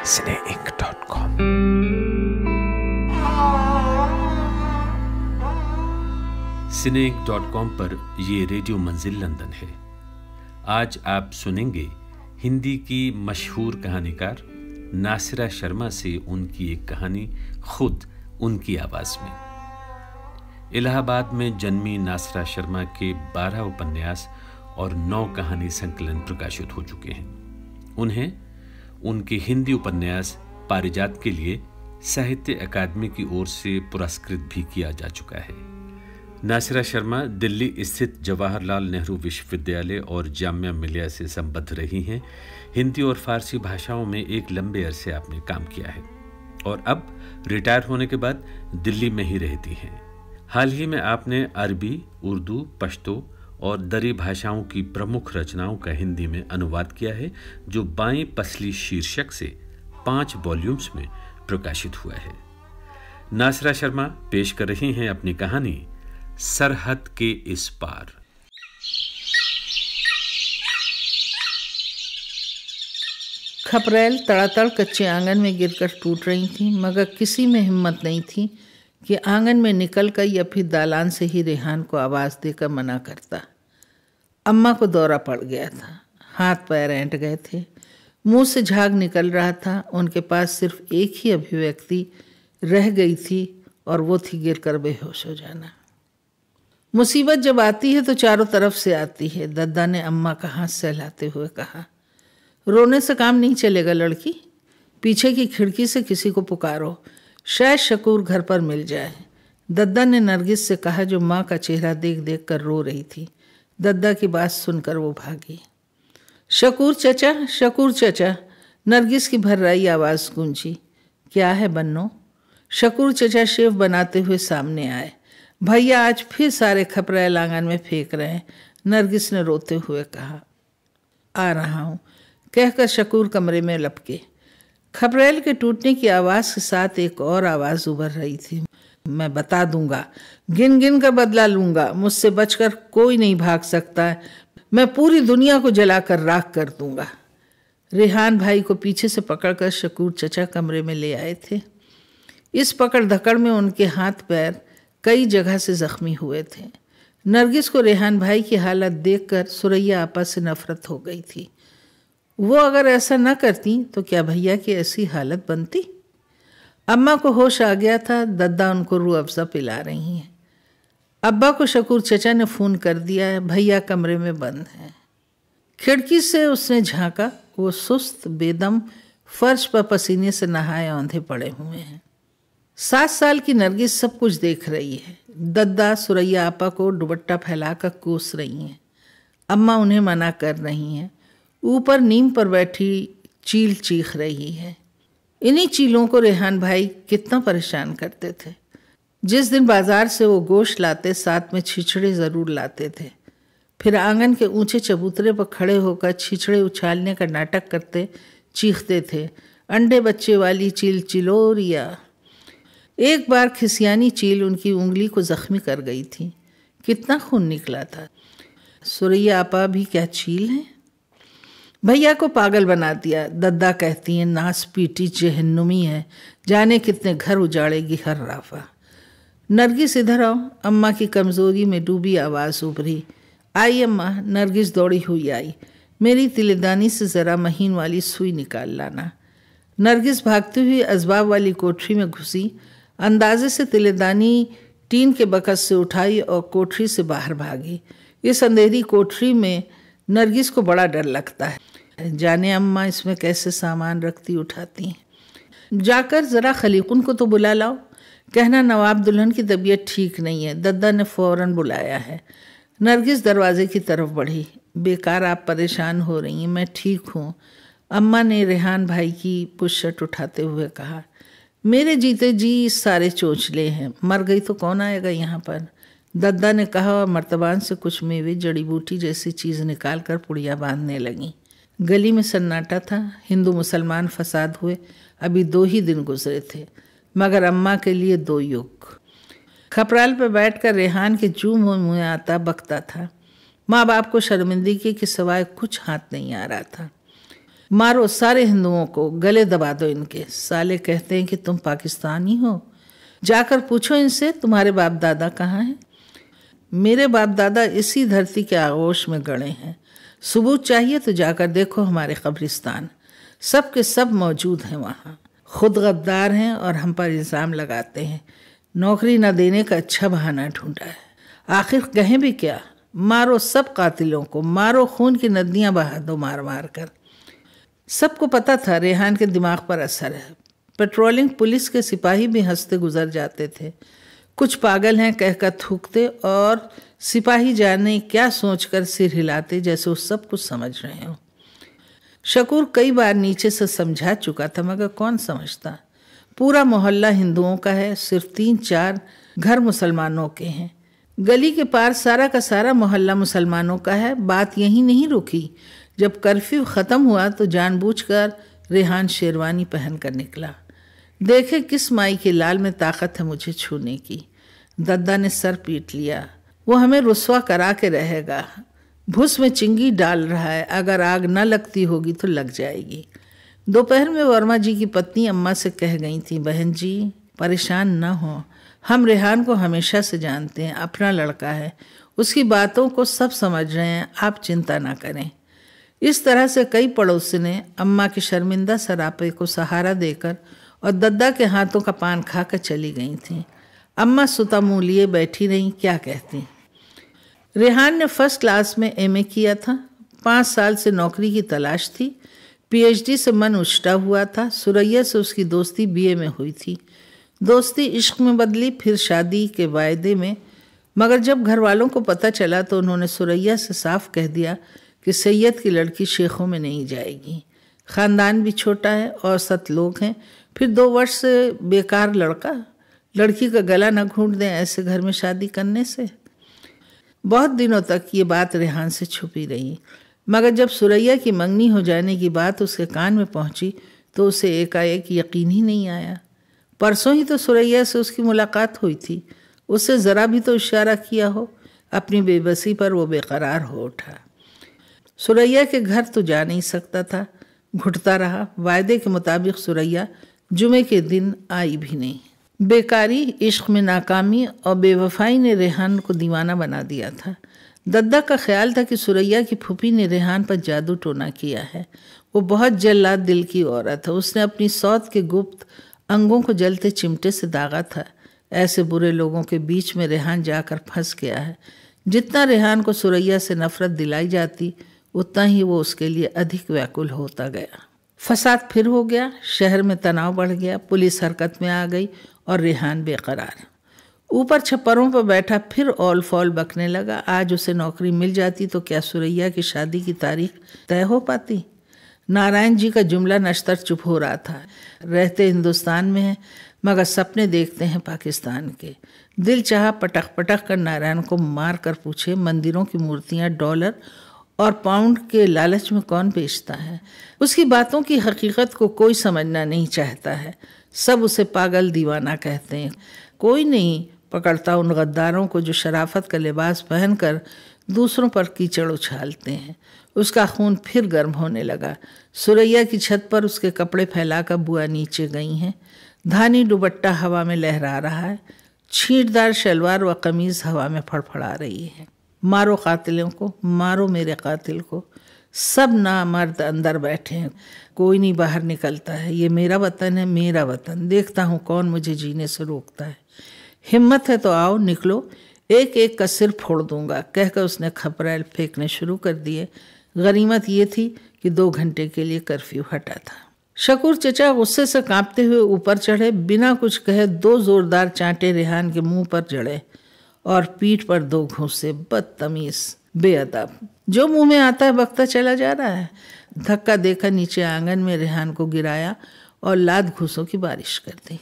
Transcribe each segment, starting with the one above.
cineinc.com com पर ये radio मंजिल लंदन है। आज आप सुनेंगे हिंदी की मशहूर कहानीकार नासिरा शर्मा से उनकी एक कहानी खुद उनकी आवाज़ में। इलाहाबाद में जन्मी नासिरा शर्मा के बारह उपन्यास और नौ कहानी संकलन प्रकाशित हो चुके हैं। उन्हें उनके हिंदी उपन्यास पारिजात के लिए साहित्य अकादमी की ओर से पुरस्कृत भी किया जा चुका है। नासिरा शर्मा दिल्ली स्थित जवाहरलाल नेहरू विश्वविद्यालय और जामिया मिलिया से संबद्ध रही हैं। हिंदी और फारसी भाषाओं में एक लंबे अरसे आपने काम किया है और अब रिटायर होने के बाद दिल्ली में ही रहती हैं। हाल ही में आपने अरबी, उर्दू, पश्तो और दरी भाषाओं की प्रमुख रचनाओं का हिंदी में अनुवाद किया है, जो बाएँ पसली शीर्षक से पाँच वॉल्यूम्स में प्रकाशित हुआ है। नासरा शर्मा पेश कर रही हैं अपनी कहानी, सरहद के इस पार। खपरेल तड़ातड़ कच्चे आँगन में गिरकर टूट रही थी, मगर किसी में हिम्मत नहीं थी कि आँगन में निकलकर या फिर दालान से ही रेहान को आवाज़ देकर मना करता। अम्मा को दौरा पड़ गया था। हाथ पैर ऐंठ गए थे। मुँह से झाग निकल रहा था। उनके पास सिर्फ़ एक ही अभिव्यक्ति रह गई थी और वो थी गिरकर बेहोश हो जाना। मुसीबत जब आती है तो चारों तरफ़ से आती है। दद्दा ने अम्मा का हाथ सहलाते हुए कहा, रोने से काम नहीं चलेगा लड़की। पीछे की खिड़की से किसी को पुकारो। शायद शकूर घर पर मिल जाए। दद्दा ने नरगिस से कहा, जो माँ का चेहरा देख देख कर रो रही थी। दद्दा की बात सुनकर वो भागी। शकूर चचा शकूर चचा, नरगिस की भर्राई आवाज़ गूंजी। क्या है बन्नो? शकूर चचा शेव बनाते हुए सामने आए। भैया आज फिर सारे खपराए आँगन में फेंक रहे हैं, नरगिस ने रोते हुए कहा। आ रहा हूँ, कहकर शकूर कमरे में लपके। खपरेल के टूटने की आवाज़ के साथ एक और आवाज़ उभर रही थी। मैं बता दूँगा गिन गिन कर बदला लूँगा, मुझसे बचकर कोई नहीं भाग सकता। है मैं पूरी दुनिया को जलाकर राख कर दूँगा। रेहान भाई को पीछे से पकड़कर शकूर चचा कमरे में ले आए थे। इस पकड़ धकड़ में उनके हाथ पैर कई जगह से जख्मी हुए थे। नरगिस को रेहान भाई की हालत देखकर सुरैया आपा से नफरत हो गई थी। वो अगर ऐसा न करती तो क्या भैया की ऐसी हालत बनती? अम्मा को होश आ गया था, दद्दा उनको रू अफजा पिला रही हैं। अब्बा को शकूर चचा ने फ़ोन कर दिया है, भैया कमरे में बंद हैं। खिड़की से उसने झांका, वो सुस्त, बेदम, फर्श पर पसीने से नहाए औंधे पड़े हुए हैं। सात साल की नरगिस सब कुछ देख रही है। दद्दा, सुरैया आपा को दुबट्टा फैलाकर कोस रही हैं। अम्मा उन्हें मना कर रही हैं। ऊपर नीम पर बैठी चील चीख रही है। इन्हीं चीलों को रेहान भाई कितना परेशान करते थे। जिस दिन बाज़ार से वो गोश्त लाते, साथ में छिछड़े ज़रूर लाते थे। फिर आँगन के ऊँचे चबूतरे पर खड़े होकर छिछड़े उछालने का नाटक करते, चीखते थे। अंडे बच्चे वाली चील चिलोरिया। एक बार खिसियानी चील उनकी उंगली को जख्मी कर गई थी। कितना खून निकला था। सुरैया, आपा भी क्या चील हैं? भैया को पागल बना दिया। दद्दा कहती हैं, नास पीटी जहन्नुमी है। जाने कितने घर उजाड़ेगी हर राफा। नरगिस इधर आओ, अम्मा की कमज़ोरी में डूबी आवाज़ उभरी आई अम्मा, नरगिस दौड़ी हुई आई। मेरी तिलेदानी से ज़रा महीन वाली सुई निकाल लाना। नरगिस भागती हुई असबाब वाली कोठरी में घुसी। अंदाजे से तिलेदानी टीन के बकस से उठाई और कोठरी से बाहर भागी। इस अंधेरी कोठरी में नरगिस को बड़ा डर लगता है। जाने अम्मा, इसमें कैसे सामान रखती उठाती जाकर ज़रा खलीकुन को तो बुला लाओ। कहना, नवाब दुल्हन की तबीयत ठीक नहीं है। दद्दा ने फ़ौरन बुलाया है। नरगिस दरवाजे की तरफ़ बढ़ी। बेकार आप परेशान हो रही हैं, मैं ठीक हूँ। अम्मा ने रेहान भाई की पुशट उठाते हुए कहा, मेरे जीते जी सारे चोचले हैं। मर गई तो कौन आएगा यहाँ पर? दद्दा ने कहा, और मर्तबान से कुछ मेवे जड़ी बूटी जैसी चीज़ निकाल कर पुड़िया बांधने लगी। गली में सन्नाटा था, हिंदू मुसलमान फसाद हुए। अभी दो ही दिन गुजरे थे। मगर अम्मा के लिए दो युग। खपराल पर बैठकर रेहान के जू मुँह मुँह आता बकता था। माँ बाप को शर्मिंदगी के सिवाय कुछ हाथ नहीं आ रहा था। मारो सारे हिंदुओं को गले दबा दो इनके। साले कहते हैं कि तुम पाकिस्तानी हो। जाकर पूछो इनसे, तुम्हारे बाप दादा कहाँ हैं? मेरे बाप दादा इसी धरती के आगोश में गड़े हैं। सबूत चाहिए तो जाकर देखो हमारे कब्रिस्तान। सब के सब मौजूद हैं वहाँ। खुद गद्दार हैं और हम पर इल्ज़ाम लगाते हैं। नौकरी न देने का अच्छा बहाना ढूंढा है। आखिर कहें भी क्या? मारो सब कातिलों को, मारो खून की नदियाँ बहा दो मार मार कर। सबको पता था रेहान के दिमाग पर असर है। पेट्रोलिंग पुलिस के सिपाही भी हँसते गुजर जाते थे। कुछ पागल हैं कहकर थूकते और सिपाही जाने क्या सोचकर सिर हिलाते जैसे वो सब कुछ समझ रहे हों। शकूर कई बार नीचे से समझा चुका था, मगर कौन समझता? पूरा मोहल्ला हिंदुओं का है, सिर्फ़ तीन चार घर मुसलमानों के हैं। गली के पार सारा का सारा मोहल्ला मुसलमानों का है, बात यहीं नहीं रुकी। जब कर्फ्यू ख़त्म हुआ तो जानबूझकर रेहान शेरवानी पहन कर निकला। देखे किस माई के लाल में ताकत है मुझे छूने की। दद्दा ने सर पीट लिया। वो हमें रुसवा करा के रहेगा। भूस में चिंगी डाल रहा है, अगर आग न लगती होगी तो लग जाएगी। दोपहर में वर्मा जी की पत्नी अम्मा से कह गई थी, बहन जी, परेशान न हो। हम रेहान को हमेशा से जानते हैं, अपना लड़का है। उसकी बातों को सब समझ रहे हैं, आप चिंता ना करें। इस तरह से कई पड़ोसी ने अम्मा के शर्मिंदा सरापे को सहारा देकर और दद्दा के हाथों का पान खाकर चली गई थी। अम्मा सुतामू लिए बैठी रहीं, क्या कहती? रेहान ने फ़र्स्ट क्लास में एमए किया था। पाँच साल से नौकरी की तलाश थी। पीएचडी से मन उछटा हुआ था। सुरैया से उसकी दोस्ती बीए में हुई थी। दोस्ती इश्क में बदली, फिर शादी के वायदे में। मगर जब घर वालों को पता चला तो उन्होंने सुरैया से साफ़ कह दिया कि सैयद की लड़की शेखों में नहीं जाएगी। ख़ानदान भी छोटा है औसत लोग हैं। फिर दो वर्ष से बेकार लड़का, लड़की का गला न घूट दें ऐसे घर में शादी करने से। बहुत दिनों तक ये बात रेहान से छुपी रही। मगर जब सुरैया की मंगनी हो जाने की बात उसके कान में पहुँची तो उसे एकाएक यकीन ही नहीं आया। परसों ही तो सुरैया से उसकी मुलाकात हुई थी। उससे ज़रा भी तो इशारा किया हो, अपनी बेबसी पर वो बेकरार हो उठा। सुरैया के घर तो जा नहीं सकता था, घुटता रहा। वायदे के मुताबिक सुरैया जुमे के दिन आई भी नहीं। बेकारी इश्क में नाकामी और बेवफाई ने रेहान को दीवाना बना दिया था। दद्दा का ख्याल था कि सुरैया की फूफी ने रेहान पर जादू टोना किया है। वो बहुत जल्लाद दिल की औरत है। उसने अपनी सौत के गुप्त अंगों को जलते चिमटे से दागा था। ऐसे बुरे लोगों के बीच में रेहान जाकर फंस गया है। जितना रेहान को सुरैया से नफरत दिलाई जाती, उतना ही वो उसके लिए अधिक व्याकुल होता गया। फसाद फिर हो गया, शहर में तनाव बढ़ गया, पुलिस हरकत में आ गई और रेहान बेकरार। ऊपर छप्परों पर बैठा फिर ऑल फॉल बकने लगा, आज उसे नौकरी मिल जाती तो क्या सुरैया की शादी की तारीख तय हो पाती? नारायण जी का जुमला नश्तर चुप हो रहा था। रहते हिंदुस्तान में हैं, मगर सपने देखते हैं पाकिस्तान के। दिल चाह पटक पटक कर नारायण को मार कर पूछे, मंदिरों की मूर्तियाँ डॉलर और पाउंड के लालच में कौन बेचता है? उसकी बातों की हकीकत को कोई समझना नहीं चाहता है। सब उसे पागल दीवाना कहते हैं। कोई नहीं पकड़ता उन गद्दारों को जो शराफत का लिबास पहनकर दूसरों पर कीचड़ उछालते हैं। उसका खून फिर गर्म होने लगा। सुरैया की छत पर उसके कपड़े फैलाकर बुआ नीचे गई हैं। धानी दुबट्टा हवा में लहरा रहा है। छींटदार शलवार व कमीज़ हवा में फड़फड़ा रही है। मारो कातिलों को, मारो मेरे कातिल को। सब ना मर्द अंदर बैठे हैं। कोई नहीं बाहर निकलता है। ये मेरा वतन है, मेरा वतन। देखता हूँ कौन मुझे जीने से रोकता है। हिम्मत है तो आओ, निकलो। एक एक का सिर फोड़ दूँगा। कहकर उसने खपरेल फेंकने शुरू कर दिए। गनीमत ये थी कि दो घंटे के लिए कर्फ्यू हटा था। शकूर चचा गुस्से से कांपते हुए ऊपर चढ़े। बिना कुछ कहे दो जोरदार चांटे रेहान के मुँह पर जड़े और पीठ पर दो घूसे बदतमीज। बेअदब। जो मुँह में आता है बकता चला जा रहा है। धक्का देकर नीचे आँगन में रेहान को गिराया और लाद घूसों की बारिश कर दी।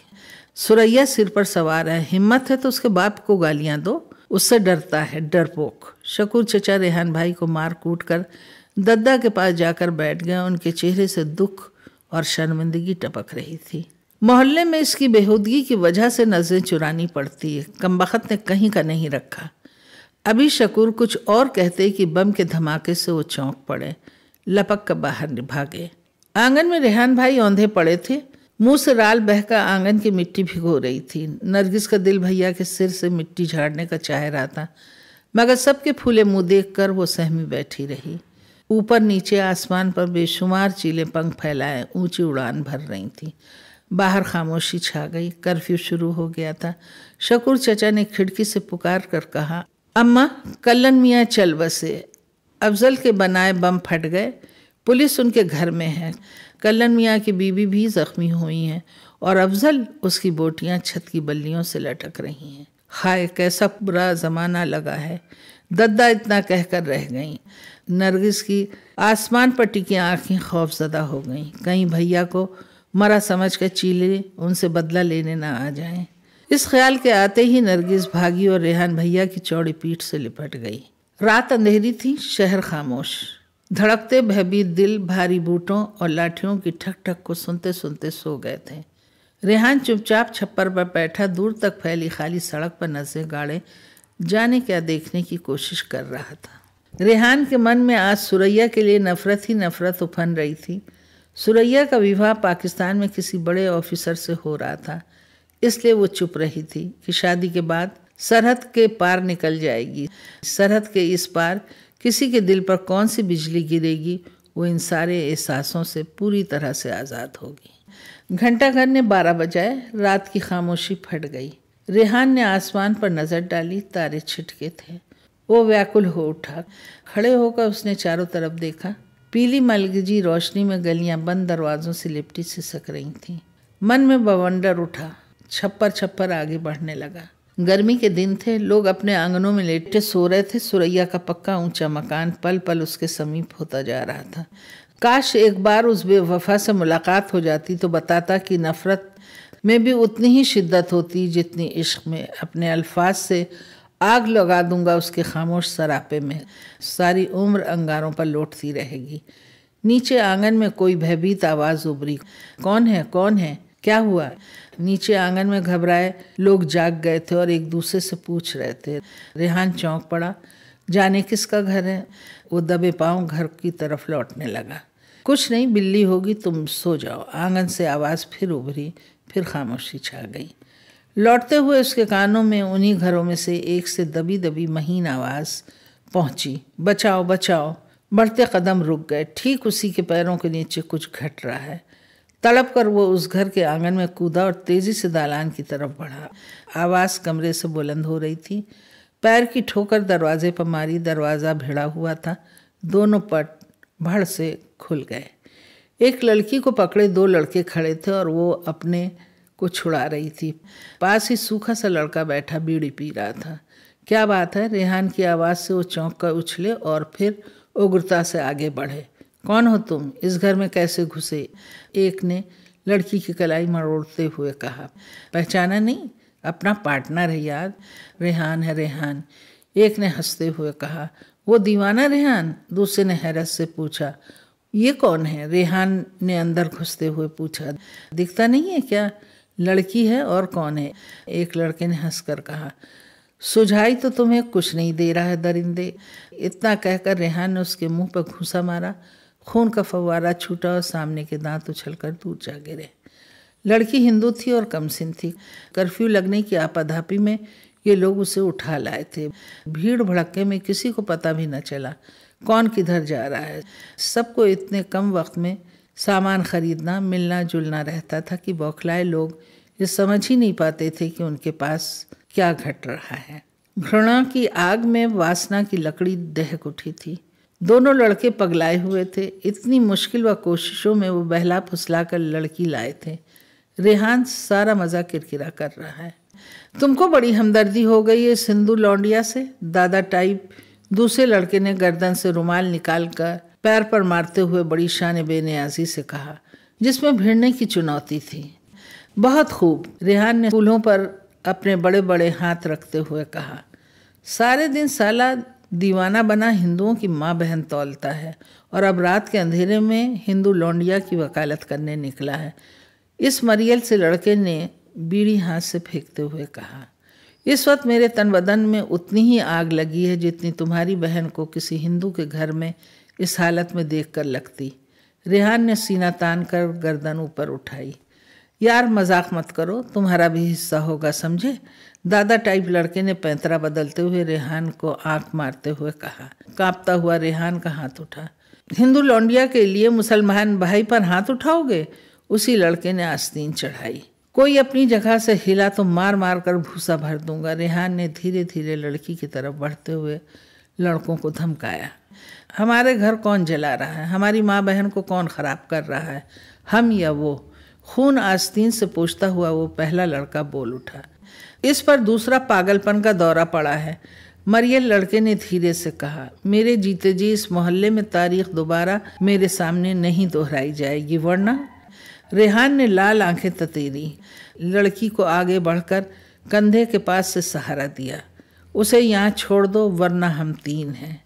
सुरैया सिर पर सवार है। हिम्मत है तो उसके बाप को गालियाँ दो। उससे डरता है, डरपोक। शकूर चचा रेहान भाई को मार कूट कर दद्दा के पास जाकर बैठ गया। उनके चेहरे से दुख और शर्मिंदगी टपक रही थी। मोहल्ले में इसकी बेहूदगी की वजह से नज़रें चुरानी पड़ती है। कमबख्त ने कहीं का नहीं रखा। अभी शकूर कुछ और कहते कि बम के धमाके से वो चौंक पड़े, लपक कर बाहर भागे। आँगन में रेहान भाई औंधे पड़े थे। मुँह से राल बहकर आँगन की मिट्टी भिगो रही थी। नरगिस का दिल भैया के सिर से मिट्टी झाड़ने का चाह रहा था मगर सबके फूले मुँह देखकर वो सहमी बैठी रही। ऊपर नीचे आसमान पर बेशुमार चीले पंख फैलाए, ऊँची उड़ान भर रही थी। बाहर खामोशी छा गई, कर्फ्यू शुरू हो गया था। शकुर चचा ने खिड़की से पुकार कर कहा अम्मा, कल्लन मियाँ चल बसे। अफजल के बनाए बम फट गए। पुलिस उनके घर में है। कल्लन मियाँ की बीबी भी जख्मी हुई हैं और अफजल उसकी बोटियाँ छत की बल्लियों से लटक रही हैं। हाय, कैसा बुरा ज़माना लगा है। दद्दा इतना कहकर रह गई। नरगिस की आसमान पर टिकी आँखें खौफजदा हो गईं। कहीं भैया को मरा समझ कर चीले उनसे बदला लेने ना आ जाएँ। इस ख्याल के आते ही नरगिस भागी और रेहान भैया की चौड़ी पीठ से लिपट गई। रात अंधेरी थी, शहर खामोश। धड़कते, भयभीत दिल, भारी बूटों और लाठियों की ठक ठक को सुनते सुनते सो गए थे। रेहान चुपचाप छप्पर पर बैठा, दूर तक फैली खाली सड़क पर नज़रें गाड़े, जाने क्या देखने की कोशिश कर रहा था। रेहान के मन में आज सुरैया के लिए नफरत ही नफरत उफन रही थी। सुरैया का विवाह पाकिस्तान में किसी बड़े ऑफिसर से हो रहा था। इसलिए वो चुप रही थी कि शादी के बाद सरहद के पार निकल जाएगी। सरहद के इस पार किसी के दिल पर कौन सी बिजली गिरेगी, वो इन सारे एहसासों से पूरी तरह से आज़ाद होगी। घंटा घर ने बारह बजाए, रात की खामोशी फट गई। रेहान ने आसमान पर नज़र डाली, तारे छिटके थे। वो व्याकुल हो उठा। खड़े होकर उसने चारों तरफ़ देखा, पीली मलगजी रोशनी में गलियाँ बंद दरवाजों से लिपटी सिसक रही थीं। मन में बवंडर उठा। छप्पर छप्पर आगे बढ़ने लगा। गर्मी के दिन थे, लोग अपने आंगनों में लेटे सो रहे थे। सुरैया का पक्का ऊँचा मकान पल पल उसके समीप होता जा रहा था। काश एक बार उस बेवफा से मुलाकात हो जाती तो बताता कि नफ़रत में भी उतनी ही शिद्दत होती जितनी इश्क में। अपने अल्फाज से, आग लगा दूँगा उसके खामोश सरापे में। सारी उम्र अंगारों पर लौटती रहेगी। नीचे आँगन में कोई भयभीत आवाज़ उभरी। कौन है कौन है, क्या हुआ? नीचे आँगन में घबराए, लोग जाग गए थे और एक दूसरे से पूछ रहे थे, रेहान चौंक पड़ा, जाने किसका घर है? वो दबे पाँव घर की तरफ़ लौटने लगा। कुछ नहीं, बिल्ली होगी, तुम सो जाओ। आँगन से आवाज़ फिर उभरी, फिर खामोशी छा गई। लौटते हुए उसके कानों में, उन्हीं घरों में से एक से दबी दबी महीन आवाज़ पहुँची, बचाओ बचाओ। बढ़ते कदम रुक गए। ठीक उसी के पैरों के नीचे कुछ घट रहा है। तड़प कर वो उस घर के आँगन में कूदा और तेज़ी से दालान की तरफ़ बढ़ा। आवाज़ कमरे से बुलंद हो रही थी। पैर की ठोकर दरवाजे पर मारी, दरवाज़ा भिड़ा हुआ था। दोनों पट भड़ से खुल गए। एक लड़की को पकड़े दो लड़के खड़े थे और वो अपने को छुड़ा रही थी। पास ही सूखा सा लड़का बैठा, बीड़ी पी रहा था। क्या बात है? रेहान की आवाज़ से वो चौंक कर उछले और फिर उग्रता से आगे बढ़े। कौन हो तुम? इस घर में कैसे घुसे? एक ने लड़की की कलाई मरोड़ते हुए कहा, पहचाना नहीं? अपना पार्टनर है याद रेहान है रेहान। एक ने हँसते हुए कहा, वो दीवाना रेहान? दूसरे ने हैरत से पूछा, ये कौन है? रेहान ने अंदर घुसते हुए पूछा, दिखता नहीं है क्या? लड़की है और कौन है? एक लड़के ने हंसकर कहा, सुझाई तो तुम्हें कुछ नहीं दे रहा है दरिंदे। इतना कहकर रेहान ने उसके मुँह पर घूसा मारा खून का फवारा छूटा और सामने के दांत उछलकर दूर जा गिरे। लड़की हिंदू थी और कमसिन थी। कर्फ्यू लगने की आपाधापी में ये लोग उसे उठा लाए थे। भीड़ भड़के में किसी को पता भी न चला कौन किधर जा रहा है। सबको इतने कम वक्त में सामान खरीदना, मिलना, जुलना रहता था कि बौखलाए लोग ये समझ ही नहीं पाते थे कि उनके पास क्या घट रहा है। घृणा की आग में वासना की लकड़ी दहक उठी थी। दोनों लड़के पगलाए हुए थे। इतनी मुश्किल व कोशिशों में वो बहला फुसला कर लड़की लाए थे। रेहान सारा मज़ा किरकिरा कर रहा है। तुमको बड़ी हमदर्दी हो गई है सिंधु लौंडिया से? दादा टाइप, दूसरे लड़के ने गर्दन से रुमाल निकाल कर पैर पर मारते हुए बड़ी शान बेनियाजी से कहा, जिसमें भिड़ने की चुनौती थी। बहुत खूब, रेहान ने फूलों पर अपने बड़े बड़े हाथ रखते हुए कहा, सारे दिन साला दीवाना बना हिंदुओं की माँ बहन तौलता है और अब रात के अंधेरे में हिंदू लौंडिया की वकालत करने निकला है। इस मरियल से लड़के ने बीड़ी हाथ से फेंकते हुए कहा, इस वक्त मेरे तन बदन में उतनी ही आग लगी है जितनी तुम्हारी बहन को किसी हिंदू के घर में इस हालत में देख कर लगती। रेहान ने सीना तान कर गर्दन ऊपर उठाई। यार मज़ाक मत करो, तुम्हारा भी हिस्सा होगा, समझे? दादा टाइप लड़के ने पैंतरा बदलते हुए रेहान को आँख मारते हुए कहा। कांपता हुआ रेहान का हाथ उठा। हिंदू लौंडिया के लिए मुसलमान भाई पर हाथ उठाओगे? उसी लड़के ने आस्तीन चढ़ाई। कोई अपनी जगह से हिला तो मार मार कर भूसा भर दूँगा। रेहान ने धीरे धीरे लड़की की तरफ़ बढ़ते हुए लड़कों को धमकाया। हमारे घर कौन जला रहा है? हमारी माँ बहन को कौन ख़राब कर रहा है? हम या वो? खून आस्तीन से पूछता हुआ वो पहला लड़का बोल उठा। इस पर दूसरा पागलपन का दौरा पड़ा है। मरियल लड़के ने धीरे से कहा, मेरे जीते जी, इस मोहल्ले में तारीख दोबारा मेरे सामने नहीं दोहराई जाएगी, वरना? रेहान ने लाल आँखें ततेरी। लड़की को आगे बढ़कर कंधे के पास से सहारा दिया। उसे यहाँ छोड़ दो, वरना हम तीन हैं।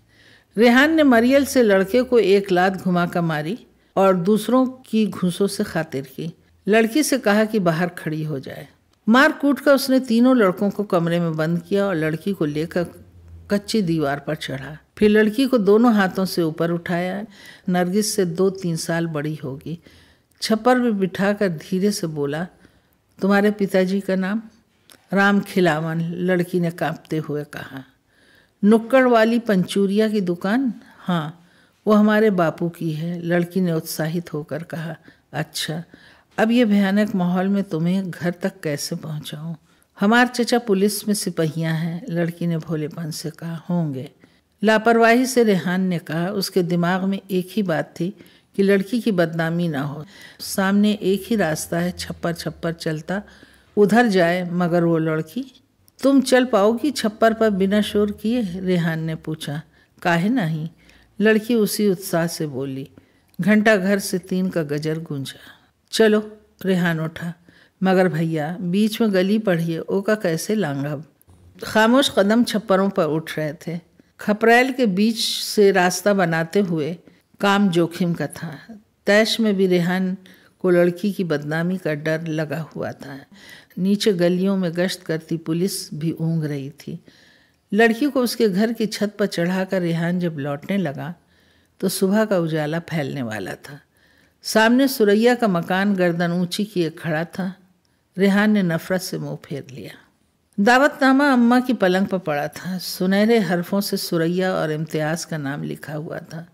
रेहान ने मरियल से लड़के को एक लात घुमा कर मारी और दूसरों की घूसों से खातिर की। लड़की से कहा कि बाहर खड़ी हो जाए। मार कूट कर उसने तीनों लड़कों को कमरे में बंद किया और लड़की को लेकर कच्ची दीवार पर चढ़ा। फिर लड़की को दोनों हाथों से ऊपर उठाया। नरगिस से दो तीन साल बड़ी होगी। छप्पर में बिठाकर धीरे से बोला, तुम्हारे पिताजी का नाम? राम खिलावन लड़की ने कांपते हुए कहा, नुक्कड़ वाली पंचूरिया की दुकान? हाँ वो हमारे बापू की है, लड़की ने उत्साहित होकर कहा अच्छा अब ये भयानक माहौल में तुम्हें घर तक कैसे पहुंचाऊं? हमार चचा पुलिस में सिपहियाँ हैं, लड़की ने भोलेपन से कहा, होंगे। लापरवाही से रेहान ने कहा, उसके दिमाग में एक ही बात थी कि लड़की की बदनामी ना हो। सामने एक ही रास्ता है छप्पर छप्पर चलता, उधर जाए मगर वो लड़की। तुम चल पाओगी छप्पर पर बिना शोर किए? रेहान ने पूछा। काहे नहीं? लड़की उसी उत्साह से बोली। घंटा घर से तीन का गजर गूंजा। चलो, रेहान उठा। मगर भैया, बीच में गली पढ़िए, ओका कैसे लांघब? खामोश कदम छप्परों पर उठ रहे थे। खपरैल के बीच से रास्ता बनाते हुए काम जोखिम का था। तैश में भी रेहान को लड़की की बदनामी का डर लगा हुआ था। नीचे गलियों में गश्त करती पुलिस भी ऊँग रही थी। लड़की को उसके घर की छत पर चढ़ाकर रेहान जब लौटने लगा तो सुबह का उजाला फैलने वाला था। सामने सुरैया का मकान गर्दन ऊँची किए खड़ा था। रेहान ने नफरत से मुँह फेर लिया। दावतनामा अम्मा की पलंग पर पड़ा था। सुनहरे हरफों से सुरैया और इम्तियाज़ का नाम लिखा हुआ था।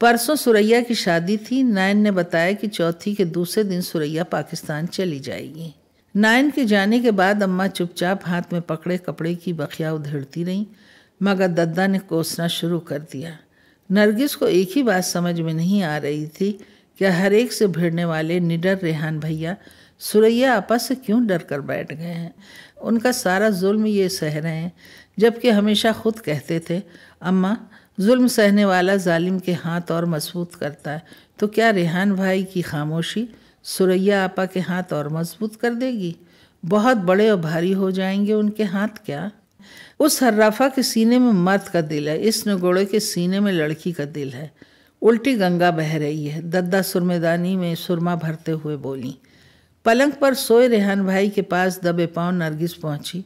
परसों सुरैया की शादी थी। नायन ने बताया कि चौथी के दूसरे दिन सुरैया पाकिस्तान चली जाएगी। नायन के जाने के बाद अम्मा चुपचाप हाथ में पकड़े कपड़े की बखिया उधेड़ती रहीं, मगर दद्दा ने कोसना शुरू कर दिया। नरगिस को एक ही बात समझ में नहीं आ रही थी कि हर एक से भिड़ने वाले निडर रेहान भैया सुरैया आपस से क्यों डर कर बैठ गए हैं? उनका सारा जुल्म ये सह रहे हैं, जबकि हमेशा खुद कहते थे, अम्मा, जुल्म सहने वाला जालिम के हाथ और मज़बूत करता है तो क्या रेहान भाई की खामोशी सुरैया आपा के हाथ और मज़बूत कर देगी? बहुत बड़े और भारी हो जाएँगे उनके हाथ क्या? उस हर्राफा के सीने में मर्द का दिल है, इस नगोड़े के सीने में लड़की का दिल है। उल्टी गंगा बह रही है। दद्दा सुरमेदानी में सुरमा भरते हुए बोली, पलंग पर सोए रेहान भाई के पास दबे पाँव नरगिस पहुँची।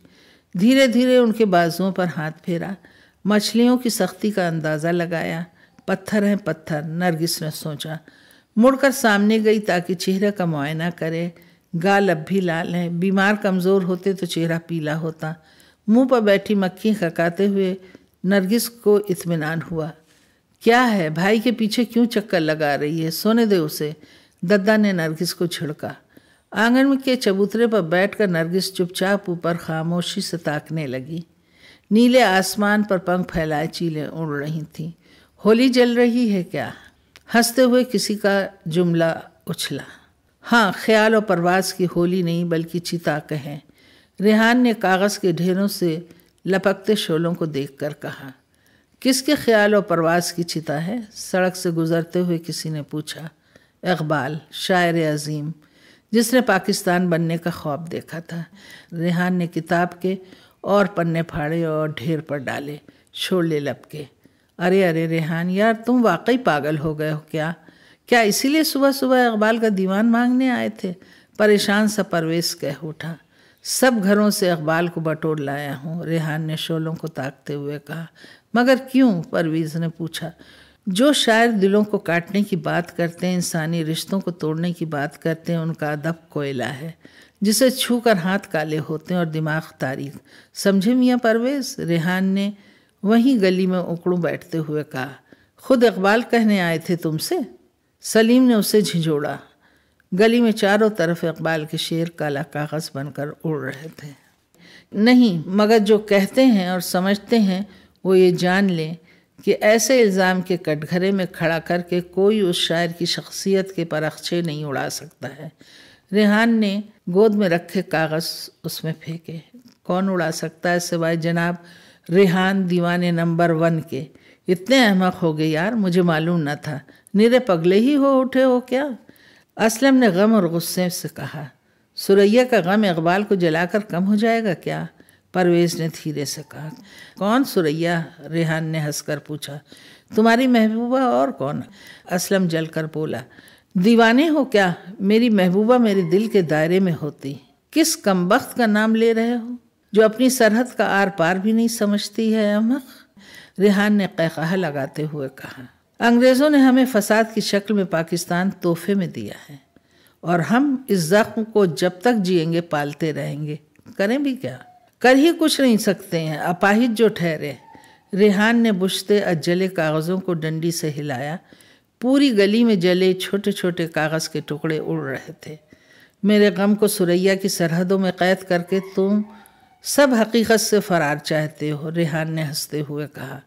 धीरे धीरे उनके बाजुओं पर हाथ फेरा, मछलियों की सख्ती का अंदाज़ा लगाया। पत्थर हैं पत्थर, नरगिस ने सोचा। मुड़कर सामने गई ताकि चेहरे का मुआयना करे। गाल अब भी लाल हैं, बीमार कमज़ोर होते तो चेहरा पीला होता। मुँह पर बैठी मक्खी खकाते हुए नरगिस को इत्मीनान हुआ। क्या है? भाई के पीछे क्यों चक्कर लगा रही है? सोने दे उसे। दद्दा ने नरगिस को छिड़का। आँगन के चबूतरे पर बैठकर नरगिस चुपचाप ऊपर खामोशी से ताकने लगी। नीले आसमान पर पंख फैलाए चीलें उड़ रही थीं। होली जल रही है क्या? हँसते हुए किसी का जुमला उछला। हाँ ख्याल और परवास की होली नहीं, बल्कि चिता कहें। रेहान ने कागज़ के ढेरों से लपकते शोलों को देखकर कहा किसके ख्याल और परवास की चिता है? सड़क से गुजरते हुए किसी ने पूछा, इकबाल, शायर अजीम, जिसने पाकिस्तान बनने का ख्वाब देखा था। रेहान ने किताब के और पन्ने फाड़े और ढेर पर डाले छोड़ले लपके। अरे अरे, रेहान, यार तुम वाकई पागल हो गए हो क्या? क्या इसीलिए सुबह सुबह इकबाल का दीवान मांगने आए थे? परेशान सा परवेश कह उठा, सब घरों से इकबाल को बटोर लाया हूँ। रेहान ने शोलों को ताकते हुए कहा मगर क्यों, परवीज़ ने पूछा। जो शायर दिलों को काटने की बात करते हैं, इंसानी रिश्तों को तोड़ने की बात करते हैं, उनका अदब कोयला है, जिसे छू कर हाथ काले होते हैं और दिमाग तारीख समझे मियाँ परवेज? रेहान ने वहीं गली में उकड़ू बैठते हुए कहा, खुद इकबाल कहने आए थे तुमसे? सलीम ने उसे झिझोड़ा। गली में चारों तरफ़ इकबाल के शेर काला कागज़ बनकर उड़ रहे थे। नहीं, मगर जो कहते हैं और समझते हैं वो ये जान लें कि ऐसे इल्ज़ाम के कटघरे में खड़ा करके कोई उस शायर की शख्सियत के परखचे नहीं उड़ा सकता है। रेहान ने गोद में रखे कागज़ उसमें फेंके। कौन उड़ा सकता है सिवाय जनाब रेहान दीवाने नंबर वन के? इतने अहमक हो गए यार, मुझे मालूम न था। निरे पगले ही हो उठे हो क्या? असलम ने गम और गुस्से से कहा, सुरैया का गम इकबाल को जलाकर कम हो जाएगा क्या? परवेज ने धीरे से कहा, कौन सुरैया? रेहान ने हंसकर पूछा, तुम्हारी महबूबा और कौन? असलम जलकर बोला, दीवाने हो क्या? मेरी महबूबा मेरे दिल के दायरे में होती। किस कमबख्त का नाम ले रहे हो, जो अपनी सरहद का आर पार भी नहीं समझती है अमक रेहान ने कहकहा लगाते हुए कहा, अंग्रेज़ों ने हमें फसाद की शक्ल में पाकिस्तान तोहफे में दिया है, और हम इस जख्म को जब तक जिएँगे, पालते रहेंगे। करें भी क्या? कर ही कुछ नहीं सकते हैं। अपाहिज जो ठहरे, रेहान ने बुझते अजले कागज़ों को डंडी से हिलाया। पूरी गली में जले छोटे छोटे कागज़ के टुकड़े उड़ रहे थे। मेरे गम को सुरैया की सरहदों में कैद करके तुम सब हकीकत से फ़रार चाहते हो, रेहान ने हँसते हुए कहा।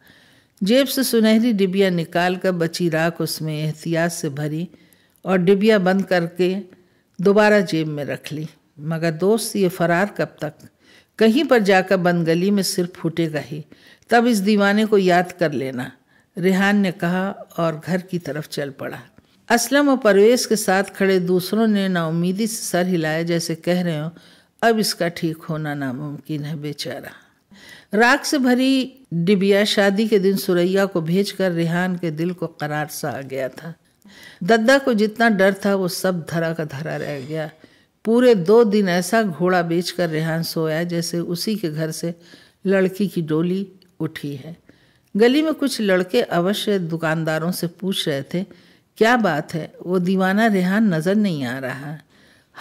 जेब से सुनहरी डिबिया निकाल कर बची राख उसमें एहतियात से भरी और डिबिया बंद करके दोबारा जेब में रख ली। मगर दोस्त, ये फरार कब तक? कहीं पर जाकर बंद गली में सिर फूटेगा ही। तब इस दीवाने को याद कर लेना। रेहान ने कहा और घर की तरफ़ चल पड़ा। असलम और परवेज के साथ खड़े दूसरों ने नाउमीदी से सर हिलाया, जैसे कह रहे हो, अब इसका ठीक होना नामुमकिन है, बेचारा। राख से भरी डिबिया शादी के दिन सुरैया को भेजकर रेहान के दिल को करार सा आ गया था। दद्दा को जितना डर था, वो सब धरा का धरा रह गया। पूरे दो दिन ऐसा घोड़ा बेच कर रेहान सोया जैसे उसी के घर से लड़की की डोली उठी है। गली में कुछ लड़के अवश्य दुकानदारों से पूछ रहे थे, क्या बात है? वो दीवाना रेहान नज़र नहीं आ रहा।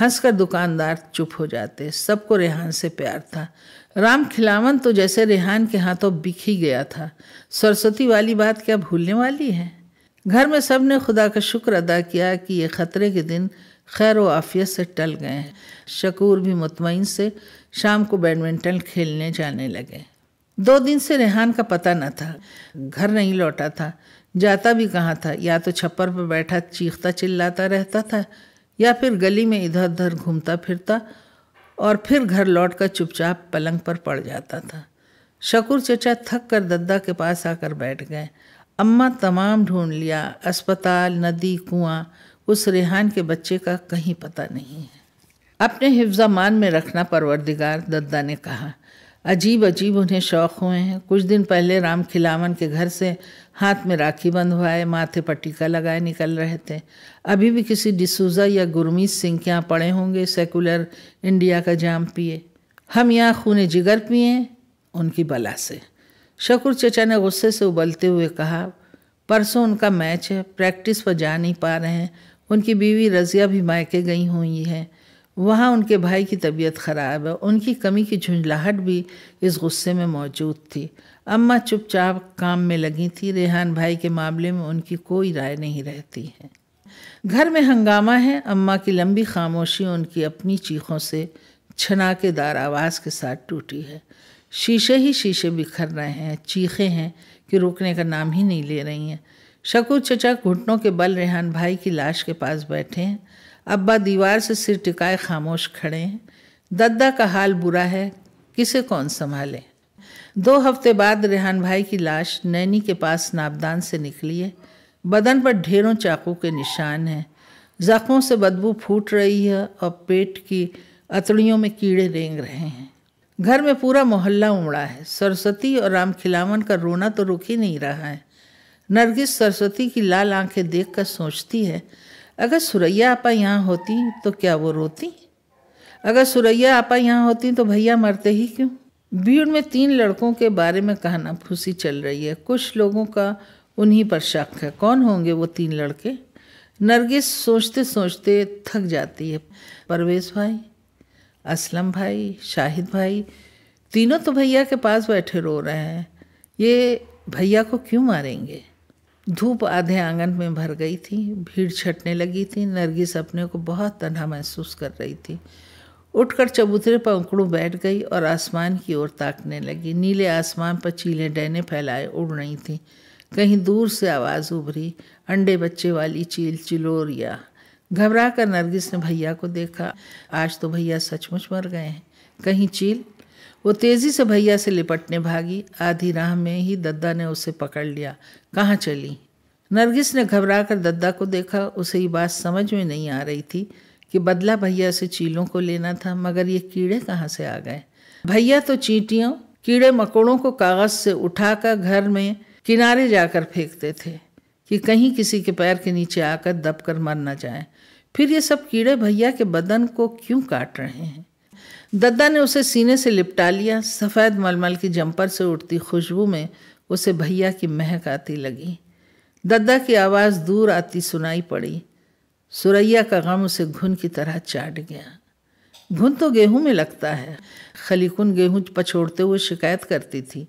हंसकर दुकानदार चुप हो जाते। सबको रेहान से प्यार था। राम खिलावन तो जैसे रेहान के हाथों बिख ही गया था। सरस्वती वाली बात क्या भूलने वाली है? घर में सबने खुदा का शुक्र अदा किया कि ये ख़तरे के दिन खैर आफियत से टल गए हैं। शकूर भी मुतमिन से शाम को बैडमिंटन खेलने जाने लगे। दो दिन से रेहान का पता न था। घर नहीं लौटा था। जाता भी कहाँ था? या तो छप्पर पर बैठा चीखता चिल्लाता रहता था, या फिर गली में इधर उधर घूमता फिरता और फिर घर लौटकर चुपचाप पलंग पर पड़ जाता था। शकुर चचा थक कर दद्दा के पास आकर बैठ गए। अम्मा तमाम ढूंढ लिया। अस्पताल, नदी, कुआँ उस रेहान के बच्चे का कहीं पता नहीं है। अपने हिफ्जा में रखना परवरदिगार, दद्दा ने कहा। अजीब अजीब उन्हें शौक़ हुए हैं। कुछ दिन पहले राम खिलावन के घर से हाथ में राखी बंधवाए, माथे पर टीका लगाए, निकल रहे थे। अभी भी किसी डिसूज़ा या गुरमीत सिंह के यहाँ पड़े होंगे, सेकुलर इंडिया का जाम पिए। हम यहाँ खून जिगर पिए उनकी बला से। शकुर चचा ने गुस्से से उबलते हुए कहा, परसों उनका मैच है, प्रैक्टिस पर जा नहीं पा रहे हैं। उनकी बीवी रज़िया भी मायके गई हुई हैं। वहाँ उनके भाई की तबीयत ख़राब है। उनकी कमी की झुंझलाहट भी इस गुस्से में मौजूद थी। अम्मा चुपचाप काम में लगी थी। रेहान भाई के मामले में उनकी कोई राय नहीं रहती है। घर में हंगामा है। अम्मा की लंबी खामोशी उनकी अपनी चीखों से छनाकेदार आवाज़ के साथ टूटी है। शीशे ही शीशे बिखर रहे हैं। चीखे हैं कि रुकने का नाम ही नहीं ले रही हैं। शकू चचा घुटनों के बल रेहान भाई की लाश के पास बैठे हैं। अब्बा दीवार से सिर टिकाए खामोश खड़े हैं। दद्दा का हाल बुरा है, किसे कौन संभाले? दो हफ़्ते बाद रेहान भाई की लाश नैनी के पास नाबदान से निकली है। बदन पर ढेरों चाकू के निशान हैं। जख्मों से बदबू फूट रही है और पेट की अतड़ियों में कीड़े रेंग रहे हैं। घर में पूरा मोहल्ला उमड़ा है। सरस्वती और राम खिलावन का रोना तो रुक ही नहीं रहा है। नरगिस सरस्वती की लाल आँखें देखकर सोचती है, अगर सुरैया आपा यहाँ होती तो क्या वो रोती? अगर सुरैया आपा यहाँ होती तो भैया मरते ही क्यों? भीड़ में तीन लड़कों के बारे में कहना फूसी चल रही है। कुछ लोगों का उन्हीं पर शक है। कौन होंगे वो तीन लड़के? नरगिस सोचते सोचते थक जाती है। परवेश भाई, असलम भाई, शाहिद भाई, तीनों तो भैया के पास बैठे रो रहे हैं। ये भैया को क्यों मारेंगे? धूप आधे आँगन में भर गई थी, भीड़ छटने लगी थी, नरगिस अपने को बहुत तनहा महसूस कर रही थी। उठकर चबूतरे पर उकड़ू बैठ गई और आसमान की ओर ताकने लगी। नीले आसमान पर चीलें डैने फैलाए उड़ रही थीं। कहीं दूर से आवाज़ उभरी, अंडे बच्चे वाली चील चिलोरिया। घबरा कर नरगिस ने भैया को देखा। आज तो भैया सचमुच मर गए हैं। कहीं चील वो तेज़ी से भैया से लिपटने भागी। आधी राह में ही दद्दा ने उसे पकड़ लिया। कहाँ चली? नरगिस ने घबरा कर दद्दा को देखा। उसे ये बात समझ में नहीं आ रही थी कि बदला भैया से चीलों को लेना था, मगर ये कीड़े कहाँ से आ गए? भैया तो चींटियों, कीड़े मकोड़ों को कागज़ से उठाकर घर में किनारे जाकर फेंकते थे कि कहीं किसी के पैर के नीचे आकर दबकर मर न जाए। फिर ये सब कीड़े भैया के बदन को क्यों काट रहे हैं? दद्दा ने उसे सीने से लिपटा लिया। सफ़ेद मलमल की जंपर से उठती खुशबू में उसे भैया की महक आती लगी। दद्दा की आवाज़ दूर आती सुनाई पड़ी। सुरैया का गम उसे घुन की तरह चाट गया। घुन तो गेहूँ में लगता है। खलीकुन गेहूँ पछोड़ते हुए शिकायत करती थी।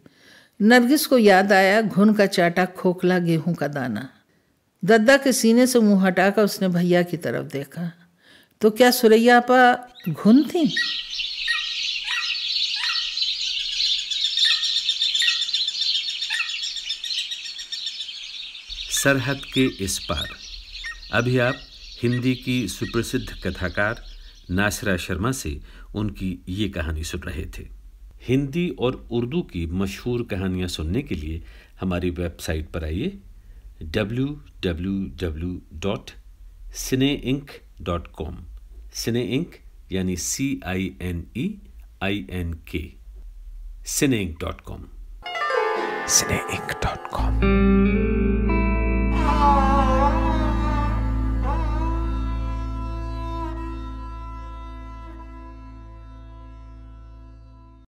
नरगिस को याद आया घुन का चाटा खोखला गेहूँ का दाना। दद्दा के सीने से मुँह हटाकर उसने भैया की तरफ़ देखा। तो क्या सुरैया पा घुन थी? सरहद के इस पार। अभी आप हिंदी की सुप्रसिद्ध कथाकार नासरा शर्मा से उनकी ये कहानी सुन रहे थे। हिंदी और उर्दू की मशहूर कहानियाँ सुनने के लिए हमारी वेबसाइट पर आइए W W W dot cine ink dot com cine ink यानी C I N E I N K cine ink dot com cine ink dot com